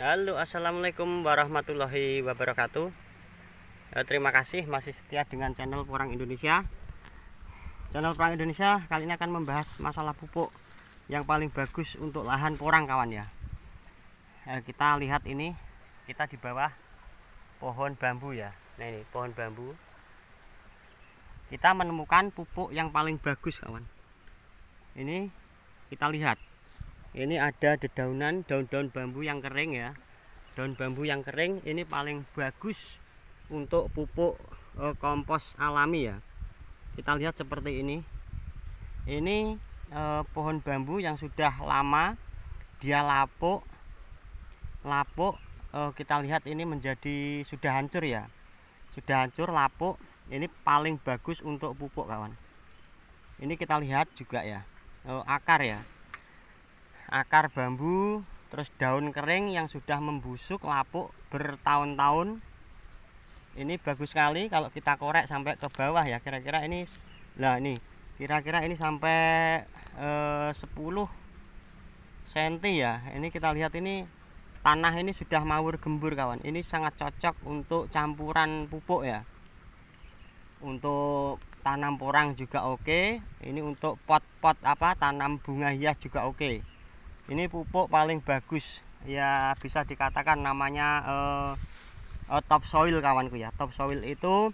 Halo assalamualaikum warahmatullahi wabarakatuh. Eh, Terima kasih masih setia dengan channel Porang Indonesia. Channel Porang Indonesia kali ini akan membahas masalah pupuk Yang paling bagus untuk lahan porang kawan ya. Eh, Kita lihat ini Kita di bawah pohon bambu ya. Nah ini pohon bambu. Kita menemukan pupuk yang paling bagus kawan. Ini kita lihat ini ada dedaunan daun-daun bambu yang kering ya. Daun bambu yang kering ini paling bagus untuk pupuk e, kompos alami ya. Kita lihat seperti ini. Ini e, pohon bambu yang sudah lama dia lapuk lapuk e, kita lihat ini menjadi sudah hancur ya. Sudah hancur lapuk. Ini paling bagus untuk pupuk kawan. Ini kita lihat juga ya akar ya akar bambu terus daun kering yang sudah membusuk lapuk bertahun-tahun. Ini bagus sekali kalau kita korek sampai ke bawah ya. Kira-kira ini lah ini kira-kira ini sampai eh, 10 cm ya. Ini kita lihat ini tanah ini sudah mawur gembur kawan. Ini sangat cocok untuk campuran pupuk ya. Untuk tanam porang juga oke. Ini untuk pot-pot apa tanam bunga hias juga oke ini pupuk paling bagus. Ya bisa dikatakan namanya uh, uh, top soil kawanku ya. Top soil itu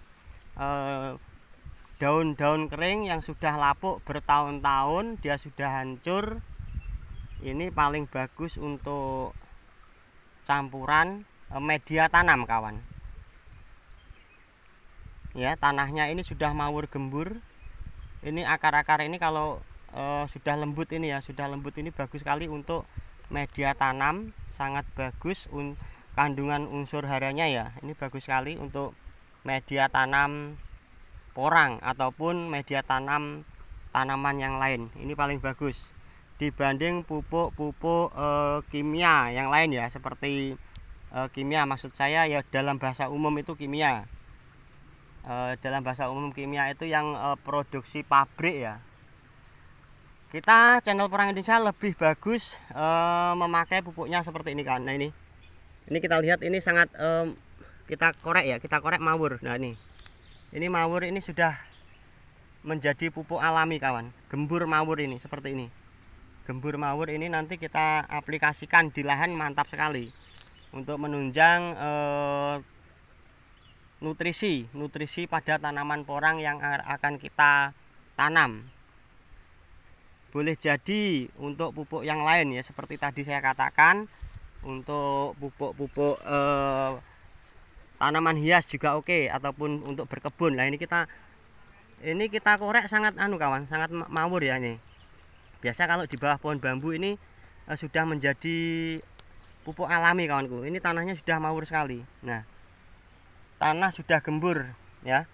daun daun-daun kering yang sudah lapuk bertahun-tahun dia sudah hancur. Ini paling bagus untuk campuran uh, media tanam kawan. Ya tanahnya ini sudah mawur gembur. Ini akar-akar ini kalau uh, sudah lembut ini ya sudah lembut ini bagus sekali untuk media tanam sangat bagus un kandungan unsur haranya ya. Ini bagus sekali untuk media tanam porang ataupun media tanam tanaman yang lain. Ini paling bagus dibanding pupuk-pupuk e, kimia yang lain ya seperti e, kimia. Maksud saya ya dalam bahasa umum itu kimia. E, dalam bahasa umum kimia itu yang e, produksi pabrik ya kita channel perang Indonesia lebih bagus uh, memakai pupuknya seperti ini kan nah ini. Ini kita lihat ini sangat um, kita korek ya kita korek mawur. Nah ini. Ini mawur ini sudah menjadi pupuk alami kawan. Gembur mawur ini seperti ini. Gembur mawur ini nanti kita aplikasikan di lahan mantap sekali untuk menunjang uh, nutrisi nutrisi pada tanaman porang yang akan kita tanam boleh jadi untuk pupuk yang lain ya seperti tadi saya katakan untuk pupuk-pupuk eh, tanaman hias juga oke ataupun untuk berkebun. Lah ini kita ini kita korek sangat anu kawan sangat mawur ya ini. Biasa kalau di bawah pohon bambu ini eh, sudah menjadi pupuk alami kawanku. Ini tanahnya sudah mawur sekali. Nah tanah sudah gembur ya.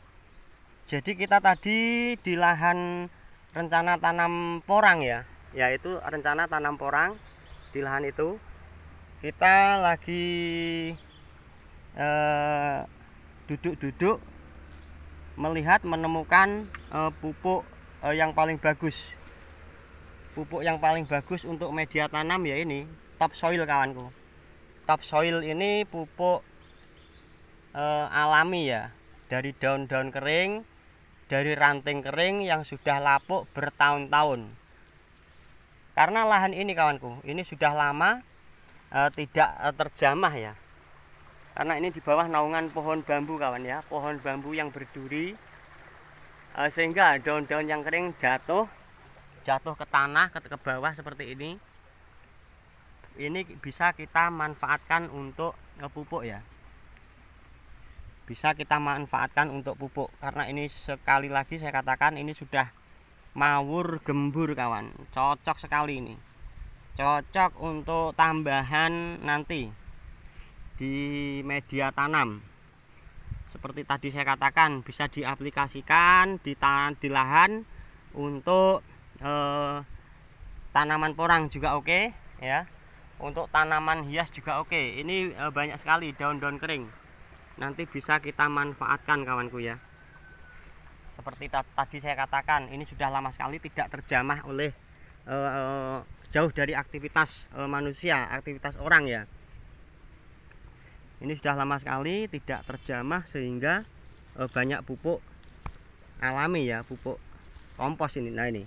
Jadi kita tadi di lahan rencana tanam porang ya yaitu rencana tanam porang di lahan itu. Kita lagi eh, duduk-duduk eh, melihat menemukan eh, pupuk eh, yang paling bagus. Pupuk yang paling bagus untuk media tanam ya ini top soil kawanku. Top soil ini pupuk eh, alami ya dari daun-daun kering dari ranting kering yang sudah lapuk bertahun-tahun. Karena lahan ini kawanku ini sudah lama e, tidak e, terjamah ya. Karena ini di bawah naungan pohon bambu kawan ya pohon bambu yang berduri e, sehingga daun-daun yang kering jatuh jatuh ke tanah ke, ke bawah seperti ini. Ini bisa kita manfaatkan untuk pupuk ya bisa kita manfaatkan untuk pupuk. Karena ini sekali lagi saya katakan ini sudah mawur gembur kawan. Cocok sekali ini. Cocok untuk tambahan nanti di media tanam. Seperti tadi saya katakan bisa diaplikasikan di tanah di lahan untuk eh, tanaman porang juga oke ya. Untuk tanaman hias juga oke. Ini eh, banyak sekali daun-daun kering nanti bisa kita manfaatkan kawanku ya. Seperti tadi saya katakan ini sudah lama sekali tidak terjamah oleh uh, jauh dari aktivitas uh, manusia aktivitas orang ya. Ini sudah lama sekali tidak terjamah sehingga eh, banyak pupuk alami ya pupuk kompos ini. Nah ini.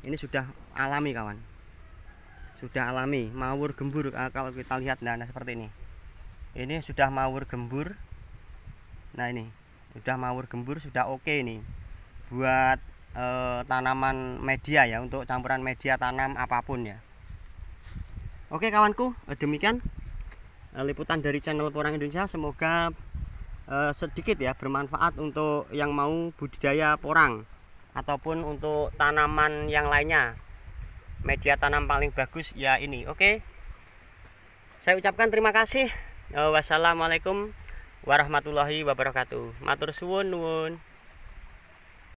Ini sudah alami kawan. Sudah alami mawur gembur kalau kita lihat nah, nah seperti ini. Ini sudah mawur gembur nah ini. Sudah mawur gembur sudah oke ini. Buat eh, tanaman media ya untuk campuran media tanam apa pun ya. Oke kawanku eh, demikian eh, liputan dari channel Porang Indonesia. Semoga eh, sedikit ya bermanfaat untuk yang mau budidaya porang ataupun untuk tanaman yang lainnya. Media tanam paling bagus ya ini. Oke. Saya ucapkan terima kasih. Wassalamualaikum warahmatullahi wabarakatuh. Matur suwun nuwun